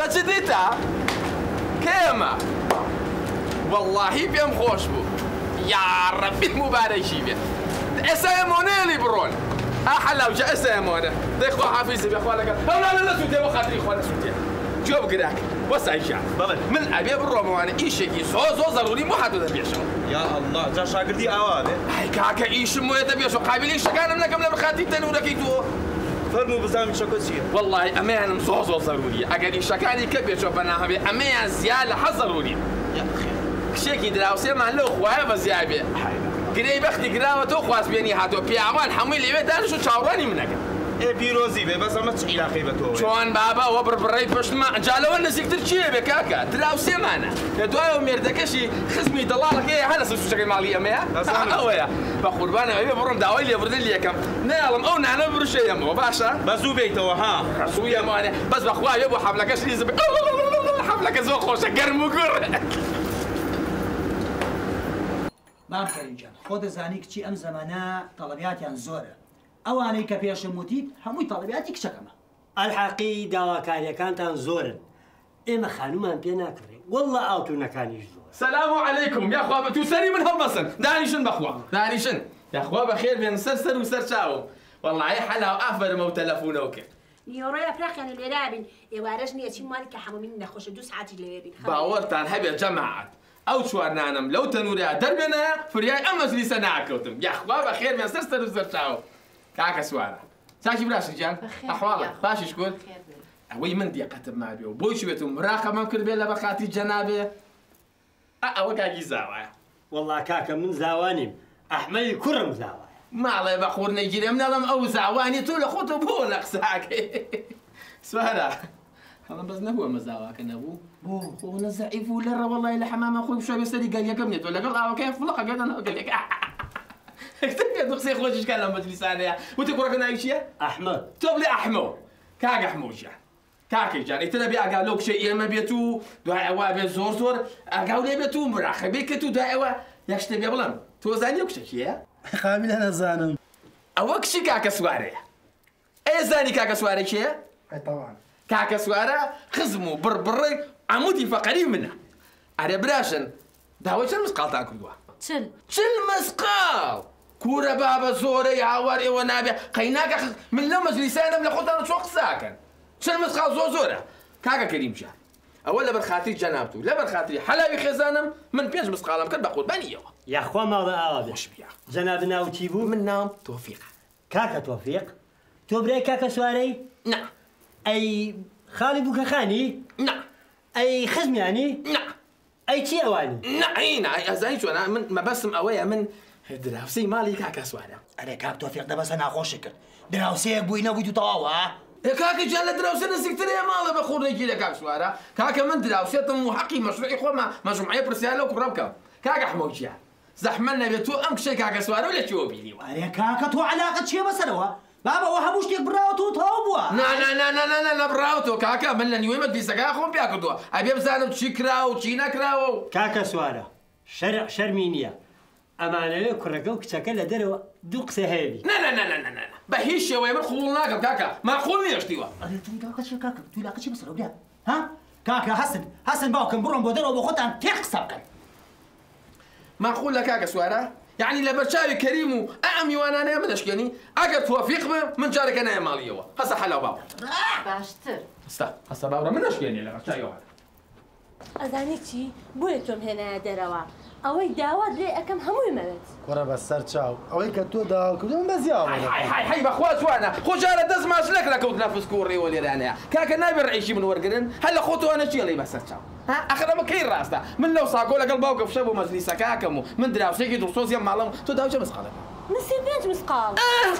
بەجدیتە کێمە واللهی پێم خۆش بوو یاڕەبی مبارەکی بێت ئێستا ئەمۆنێلی بڕۆن ئاحەلاوجە ئێستا ئەمۆنە دەیخوا حافیزی بێخوا لەگەڵ هەولا لە سوودێ بە خاتری خۆ لە سوودێ جۆ بگراک وەسایشان بەڵێ من ئەبێ بڕۆمەوانە ئیشێکی زۆ زۆ ضروری بۆ هاتو دەبێشەوە یا الله. جا شاگردی ئاوا بێ کاکە ئیشم وێ دەبێشەوە قابلی شەکانم نەکەم لە بخاتی تەنورەکەی تۆ فەرمو بزانم شەکە چییە؟ والله ئەمەیانم زۆ زۆ ضروری ئەگەر ئیشەکانی کە بێشەوە بەناهەبێ ئەمەیان زیاد لە حە ضروری کشێکی دراوسێمان لەو خوایە بە زیاد بێ. گرەی بەختی گراوە تۆ خواست بێنی هاتۆ پیاوان هەمووی لەوێ دانش و چاوەڕانی منەکە. ئێ پیرۆزی بێ بەس ئەمە چ عیلاقی بە تۆ چۆن بابا وە بڕبڕی پشتمە جالەوە نزیکتر چیە بێ کاکە دراوسێمانە لە دوایەوە مێردەکەشی خزمی دەڵاڵەکەی هەنە سوچەکەی ماڵی ئەمەیە دەزانم. ئەوەیە بە قوربانە ئەوێ بڕۆم داوای لێبوردن لێکم ناڵم ئەو نانە بروشەیەمەوە باشە بە زوو بیتەوە ها؟ سوویەمانێ بەس بەخوا بێ بۆ حەبلەکەش لیز بێ حەبلەکە زۆر خۆشە گەرم و گوڕ مام کەرینجان خۆ دەزانی کچی ئەم زەمانە تەڵەبیاتیان زۆرە ئەوانەی کە پێشم وتیت هەمووی تەڵەبیاتی کچەکەمە. ئەلحەقی داواکاریەکانتان زۆرن. ئێمە خانومان پێ ناکڕێ وەڵە ئاوتونەکانیش زۆر. سلام علیکم. یاخوا بە تو سەری من هەڵبەسن دانیشن بەخوا دانیشن. یاخوا بەخێر بێن سەر سەر و سەر چاوم والله حەلا و ئافرمە و تەلەفونەوە کرد نیۆڕۆیە پراخیان لێرا بین. ئێوارەش نییە چی مالی کە هەموو من نەخۆشە دو ساعتی لەوێ بین. باوەڕتان هەبێت جەماعات ئەو چوارنانم لەو تەنوریا دەربێنە فریای ئەم مەجلیسە ناکەوتم. یاخوا بەخێر بێن سەر سەر و سەر چاوم کاکە سوارە چاکی براشی جان ئەحواڵە باشیش کورد ئەوەی من دیقەتم مابێ و بۆی شوێتم مراقەمەم کرد بێ لە بەخاتی جەنابێ ئەوە کاکی زاوایە وەڵا کاکە من زاوانیم ئەحمەی کوڕم زاوایە ماڵێ بە خۆر نەگیرێم نەڵم ئەو زاوانی تۆ لە خۆتە بۆ لە قساکە سوارە هەڵم بەس نەبووە مەزاواکە نەبوو بۆ خۆ نەزعیف و لە ڕەوەڵی لە حەمامە خۆی بشە بێسەری گەلیەکەم نێت و لەگەڵ مەجلیسانەیە وتی کوڕەکە ناوی چییە؟ ئەحمە تۆ بڵێ ئەحمەوە کاگە ئەحمەوشیان کاکەی جان ئیترە بێ ئاگا لەو کشە ئێمە بێت و دوای ئەوە بێت زۆر زۆر ئاگاو لێ بێت و مراخەبێ کە و دوای ئەوە یەشتە بێ بڵم تۆ زانی ئەو کشەکیە؟ خامیلە نەزانم ئەوە کشی کاکە سوارەیە ئێ زانی کاکە سوارە کێ؟ طبعا. کاکە سوارە خزم و بڕبڕی عمودی فەقەری منە ئەرێ براشن چەند مسقالتان کردووە چل چل مسقال؟ کوورە بابە زۆرەی هاوار ئێوە نابێ قەیناکە من لە مەجلیسانم لە خۆتان چۆ قساکەن چل مسقال زۆر زۆرە کاکە کەریمجان ئەوە لە بەرخاتری جەنابتو لە بەرخاتری حەلاوی خێزانم من پێنج مسقالم کرد بە قوربانیەوە یاخوا ماڵە ئاوا بیا جەناب ناوتی بوو من نام تۆفیق کاکە تۆفیق تۆ برای کاکە سوارەی نه ئەی خاڵی بووکەخانی نه ئەی خزمیانی نه ئەی چی ئەوانی نعین ئەزانی چۆنا من مەبەستم ئەوەیە من دراوسەی ماڵی کاکە سوارە ئەرێ کاک تۆفیق دەبەسە ناخۆشی کرد. دراوسەیە بووی نەبووی تو تەواوە کاکە جان لە دراوسە نزیکترێ ماڵە بە خوڕێکی لە کاک سوارە. کاکە من دراوسێتم و حەقی مەشروعی خۆمە مەجموعە پرسیار لەو کوڕە بکەم کاکە حمەوجیە زەحمە نەبێت تۆ ئەم کشەی کاکە سوارە و لە چیوە بینیوە ئەرێ کاکە تۆ علاقت چیە بەسەرەوە؟ بابەوە هەموو شتێک براوە تو تەواو بووە. نەبراوتۆ کاکە من لە نیوەی مەدلیسەکە خۆم پیا کردووە ئەبێ بزانم چی کراوە و چی نەکراوە و کاکە سوارە شەرمی نییە. ئەمانەوێ کوڕەکە و کچەکە لە دەرەوە دوو قسە هەیەبی نا نا نا نا نا نا بە هیچ شێوەیە من خوڵ ناکەم کاکە ماخۆڵ ئەرێ تو چی بەسەرەوە بیا ها؟ کاکە حەسن حەسن باوکم بڕۆم بۆ دەرەوە بۆ خۆتان تێ قسە بکەن ماخۆل لە کاکە سوارە یعنی لە بەرچاوی کەریم و ئەم میوانانەیە منشکێنی ئەگەر تووەفیق بێ من جارێکە نایە ماڵیەوە هەسە حەلاو باوە باشتر. هەستا هەستا باوڕە من لە بەرچاویەوە ئەزانی چی بۆیە تۆم هێنایە دەرەوە ئەوەی داوات لێ ئەەکەم هەمووی مەوێت کوڕە بە سەر چاو ئەوەی کە تۆ داواکردن بە زیاوە حی بەخوا جوانە خۆجارە دەست ماش لەک لە کەوت نەفسک و ڕێوە لێرانەیە کاکە نابێ ڕێشی من وەرگن هەل لە خۆتەوەە چیڵی بەسەر چاو ئەخرەمە کەی ڕاستە من لەو ساکۆ لەگەڵ باوکە فشە بۆ مەزلیسەکەکەم و من دراوسێکی دڵسۆزیە ماڵم تۆ داوچە مسقالە نسی پێنج مسقال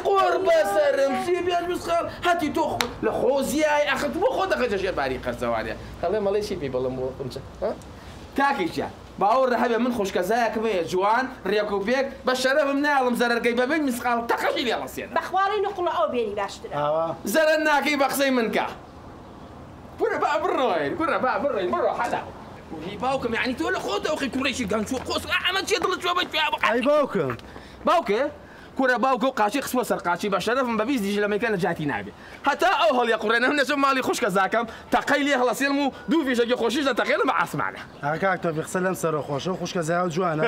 قۆر بەسەرم سی پێنج مسخال هەتی تۆ لە خۆزیای ئەخت بۆ خۆ دەخەجە ژێر باری قەرزەوانێ هەڵێ مەڵی چی پێ بڵم بۆ خمچە کاکیجا باوەڕ هەبێ من خوشکەزایەکمەیە جوان ڕێک و پێک بە شەرەفم ناڵم زەرەرگەی بەبێ مسقال تەقەشی لێ ڕسیێنە بەخواڵی نقڵ ئەو بێنی باشترە ئاوا زەرە ناکەی بە قسەی من کە برە با بڕۆین برە با بڕۆین بڕۆ حەلا هی باوکم یعنی تۆ لە خۆتەوەخی کوڕێکی گەنج و قۆس ئەمە چێ دڵت چوە بە ئەی باوکم باوکە کورە باوکە و قاچی خسوە سەر قاچی بە شەرفم بە بیست دیژ لە میکە نەجاتی نابێ هەتا ئەو هەڵی قڕێنە هم نەچم ماڵی خوشکە زاکەم تەقەی لێ هەڵەسیلم و دوو فیشەکی خۆشیش لە تەقێنە بە ئاسمانە ئاکاک تۆ قسە لەم سەر خۆشە و خوشکە زای و جوانە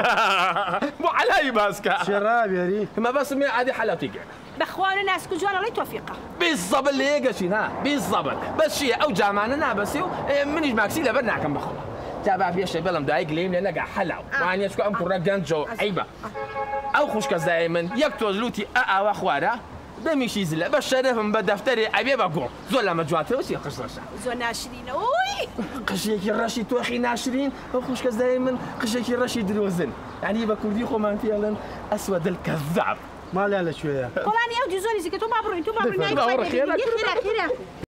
بۆ علایی باسکە شێڕابێری ما بس مي عادي حلاوتي كده بەخواانە ناسک و جوانە لەی تۆفیقا بالضبط اللي يقشي ها بالضبط. بس شيء أو جامعنا نابسي منيش ماكسي لبر ناكم بخو. تابع فيها شيء بلم دايق ليم لنا قاع حلاو. واني اشكو آم كرة جنجو عيبة أو خوشك دائما يكتو زلوتي اا واخوارا بمشي زلا بس شرفم بدفتري عبي بقوم زولا مجواتي وسي قشر زۆر ناشرینە وی قشيكي الرشي تو أخي ناشرين خوشك دائما قشيكي الرشي دروزن يعني بكردي خو من فعلا اسود الكذاب مالیان لەکوێیە وڵانی ئەو دی زۆری زیکە تۆ بابڕۆین تۆ بفرمایید. بابڕۆین خێرا، خێرا خێرا